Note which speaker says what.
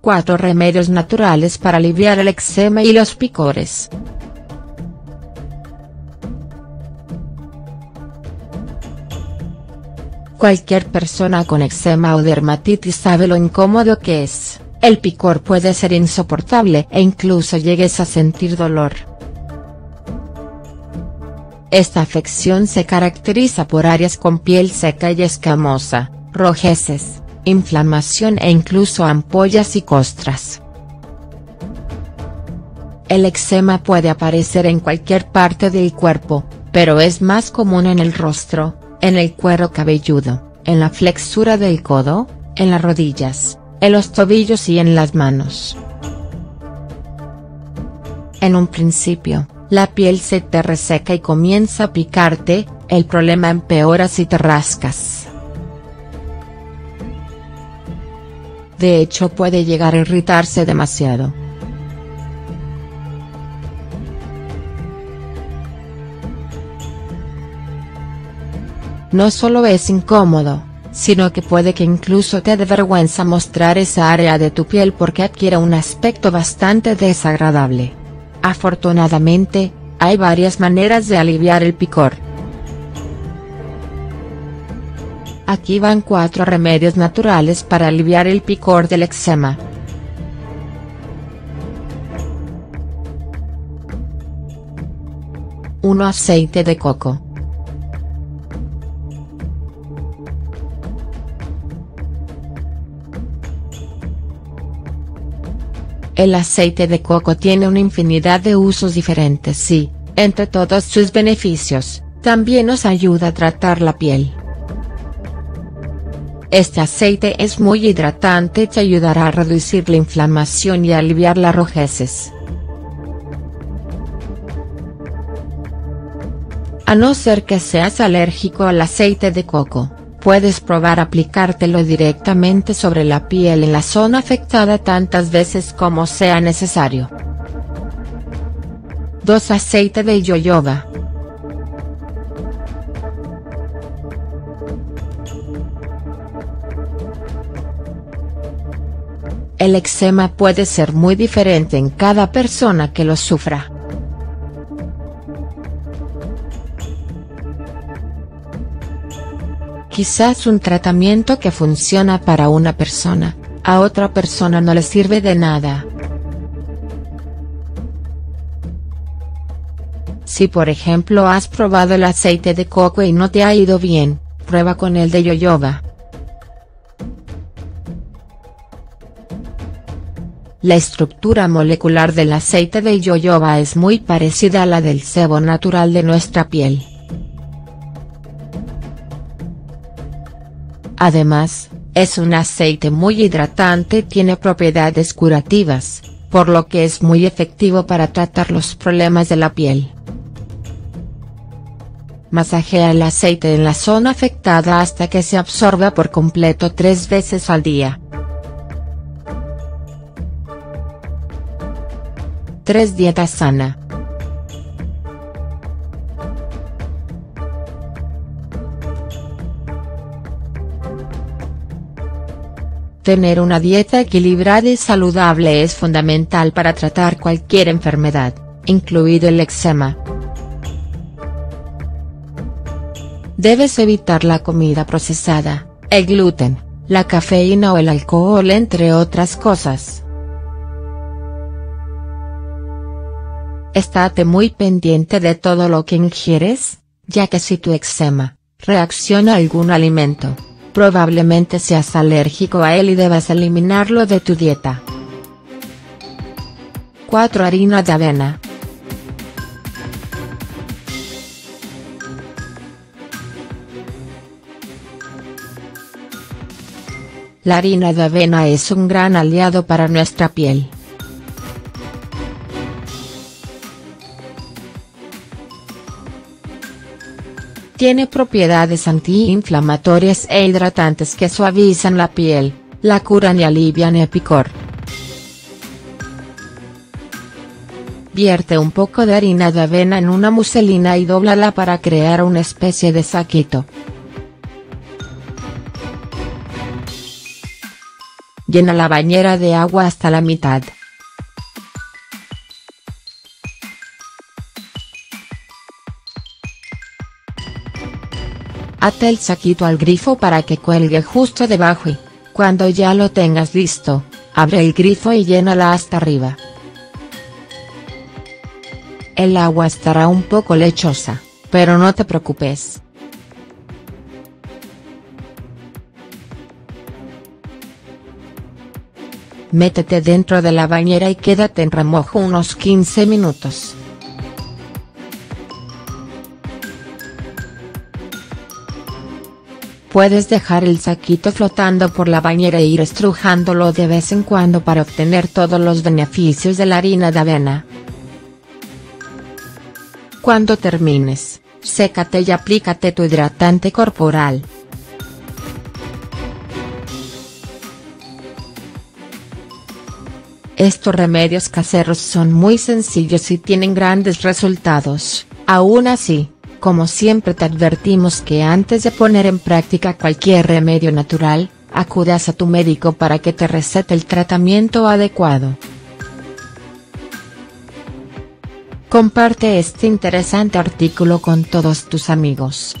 Speaker 1: Cuatro remedios naturales para aliviar el eczema y los picores. Cualquier persona con eczema o dermatitis sabe lo incómodo que es, el picor puede ser insoportable e incluso llegues a sentir dolor. Esta afección se caracteriza por áreas con piel seca y escamosa, rojeces, inflamación e incluso ampollas y costras. El eczema puede aparecer en cualquier parte del cuerpo, pero es más común en el rostro, en el cuero cabelludo, en la flexura del codo, en las rodillas, en los tobillos y en las manos. En un principio, la piel se te reseca y comienza a picarte, el problema empeora si te rascas. De hecho puede llegar a irritarse demasiado. No solo es incómodo, sino que puede que incluso te dé vergüenza mostrar esa área de tu piel porque adquiere un aspecto bastante desagradable. Afortunadamente, hay varias maneras de aliviar el picor. Aquí van cuatro remedios naturales para aliviar el picor del eczema. Uno Aceite de coco. El aceite de coco tiene una infinidad de usos diferentes y, entre todos sus beneficios, también nos ayuda a tratar la piel. Este aceite es muy hidratante y te ayudará a reducir la inflamación y aliviar las rojeces. A no ser que seas alérgico al aceite de coco, puedes probar aplicártelo directamente sobre la piel en la zona afectada tantas veces como sea necesario. 2. Aceite de yoyoba. El eczema puede ser muy diferente en cada persona que lo sufra. Quizás un tratamiento que funciona para una persona, a otra persona no le sirve de nada. Si por ejemplo has probado el aceite de coco y no te ha ido bien, prueba con el de yoyoba. La estructura molecular del aceite de yoyoba es muy parecida a la del sebo natural de nuestra piel. Además, es un aceite muy hidratante y tiene propiedades curativas, por lo que es muy efectivo para tratar los problemas de la piel. Masajea el aceite en la zona afectada hasta que se absorba por completo tres veces al día. 3 Dieta sana. Tener una dieta equilibrada y saludable es fundamental para tratar cualquier enfermedad, incluido el eczema. Debes evitar la comida procesada, el gluten, la cafeína o el alcohol entre otras cosas. Estate muy pendiente de todo lo que ingieres, ya que si tu eczema reacciona a algún alimento, probablemente seas alérgico a él y debas eliminarlo de tu dieta. 4. Harina de avena. La harina de avena es un gran aliado para nuestra piel. Tiene propiedades antiinflamatorias e hidratantes que suavizan la piel, la curan y alivian el picor. Vierte un poco de harina de avena en una muselina y dóblala para crear una especie de saquito. Llena la bañera de agua hasta la mitad. Ate el saquito al grifo para que cuelgue justo debajo y, cuando ya lo tengas listo, abre el grifo y llénala hasta arriba. El agua estará un poco lechosa, pero no te preocupes. Métete dentro de la bañera y quédate en remojo unos 15 minutos. Puedes dejar el saquito flotando por la bañera e ir estrujándolo de vez en cuando para obtener todos los beneficios de la harina de avena. Cuando termines, sécate y aplícate tu hidratante corporal. Estos remedios caseros son muy sencillos y tienen grandes resultados, aún así, como siempre te advertimos que antes de poner en práctica cualquier remedio natural, acudas a tu médico para que te recete el tratamiento adecuado. Comparte este interesante artículo con todos tus amigos.